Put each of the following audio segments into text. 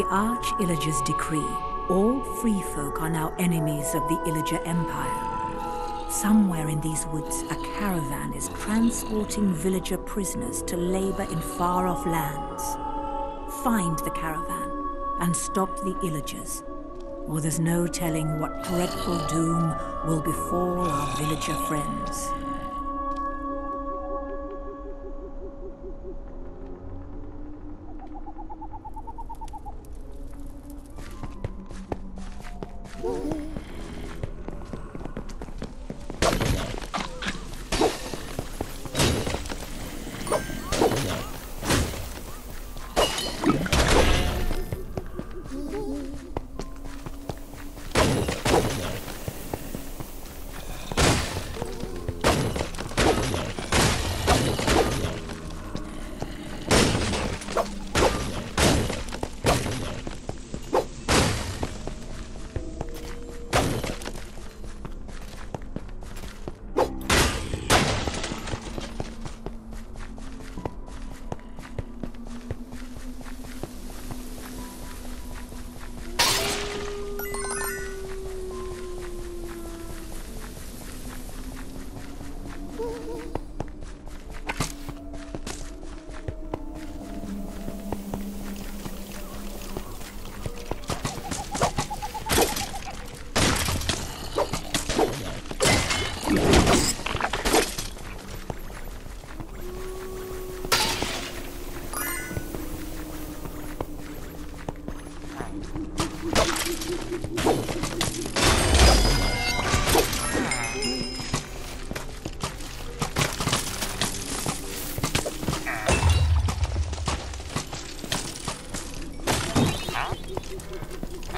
the Arch-Illager's decree, all free folk are now enemies of the Illager Empire. Somewhere in these woods, a caravan is transporting villager prisoners to labor in far-off lands. Find the caravan and stop the Illagers, or there's no telling what dreadful doom will befall our villager friends.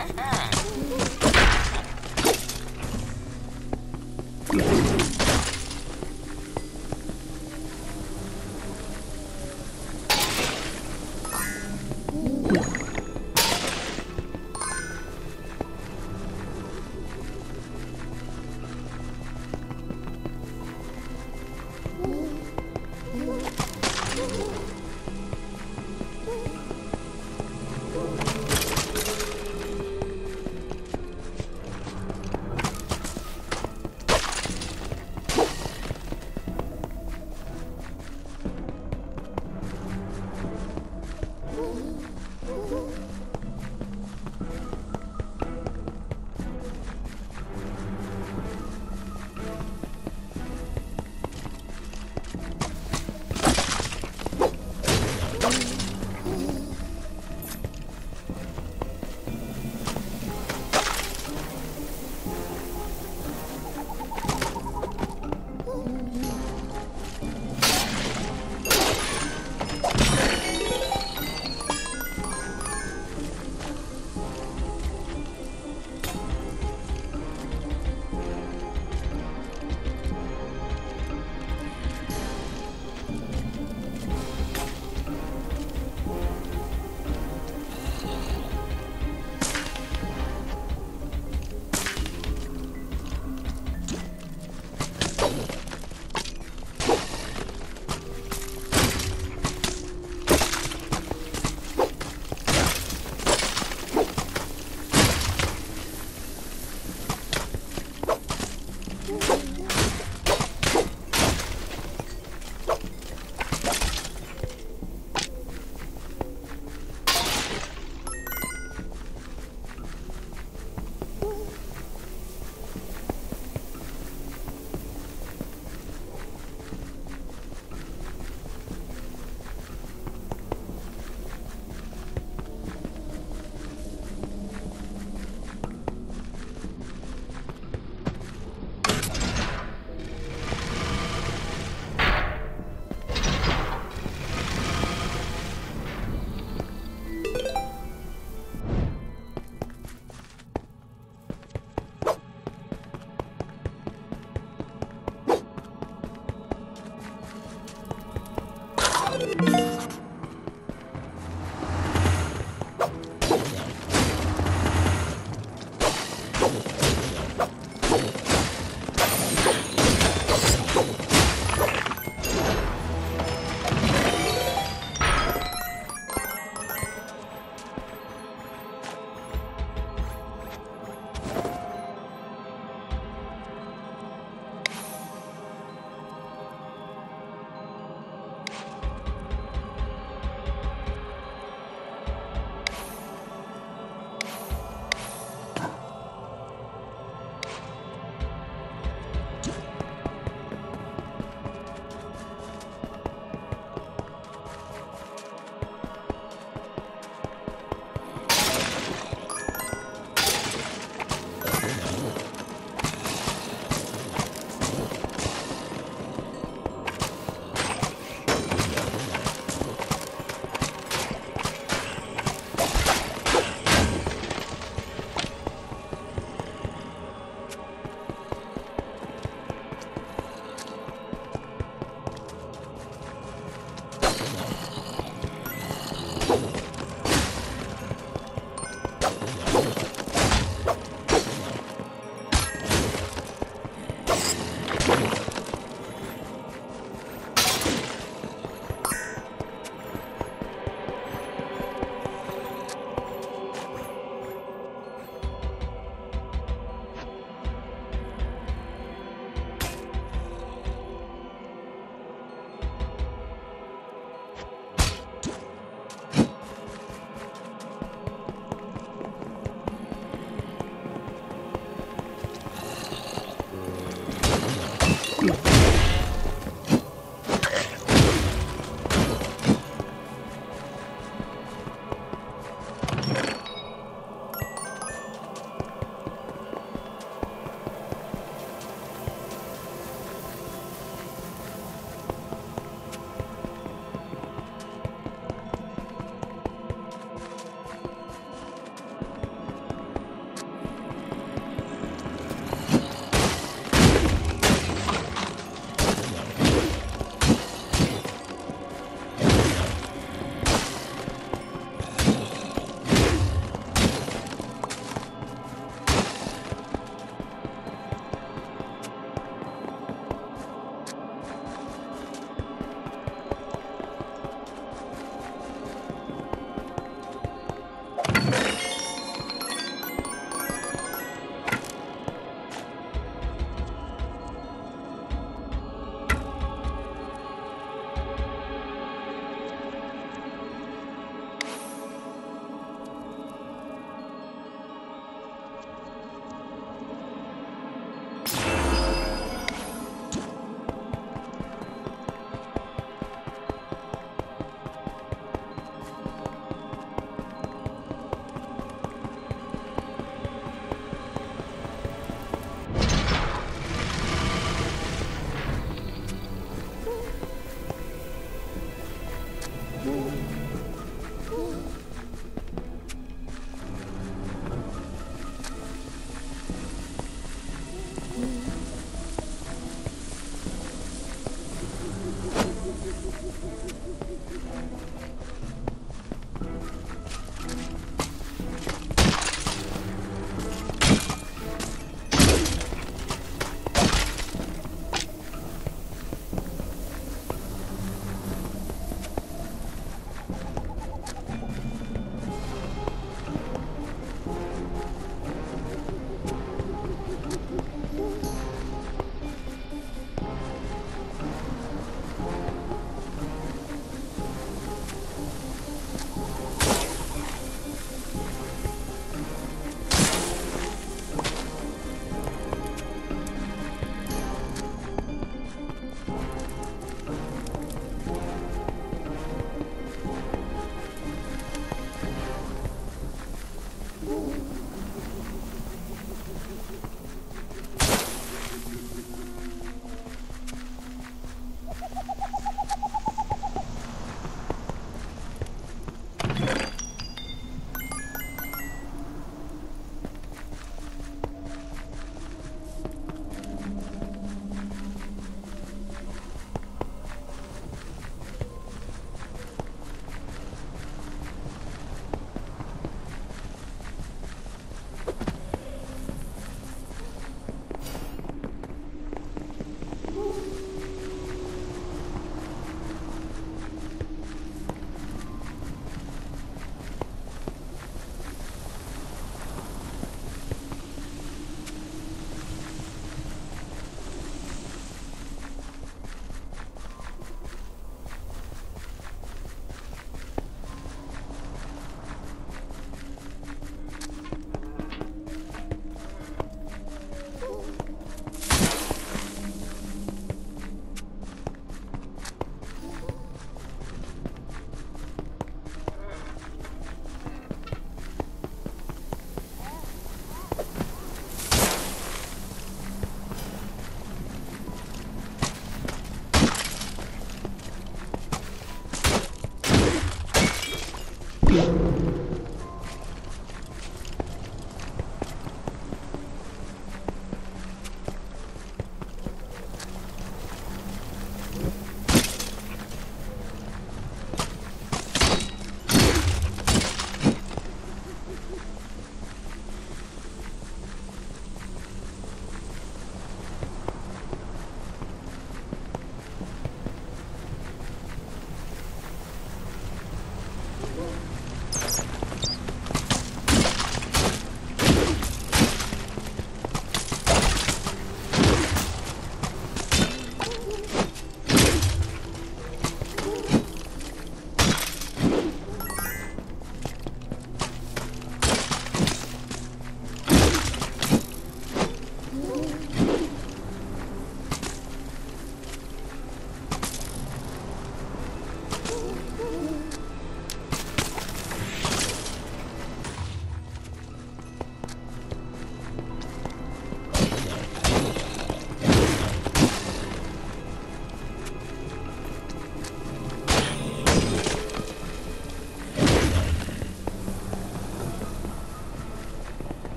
Ha ha!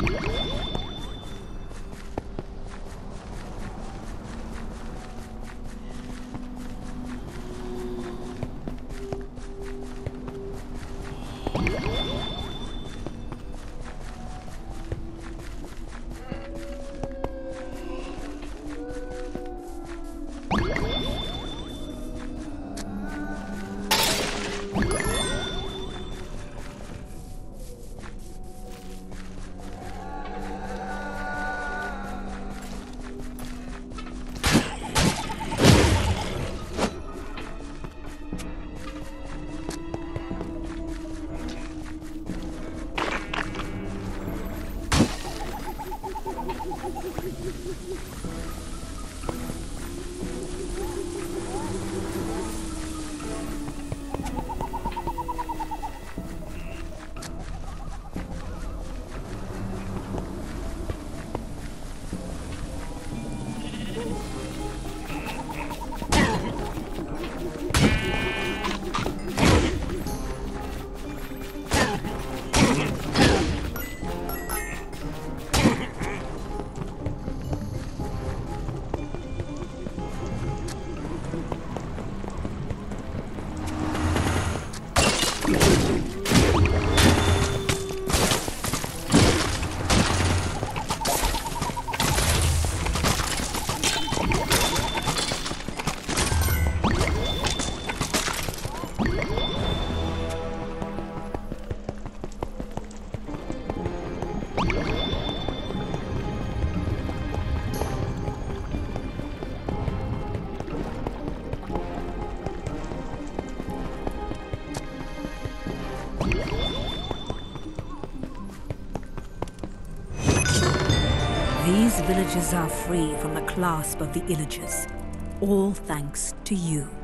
you These villages are free from the clasp of the Illagers, all thanks to you.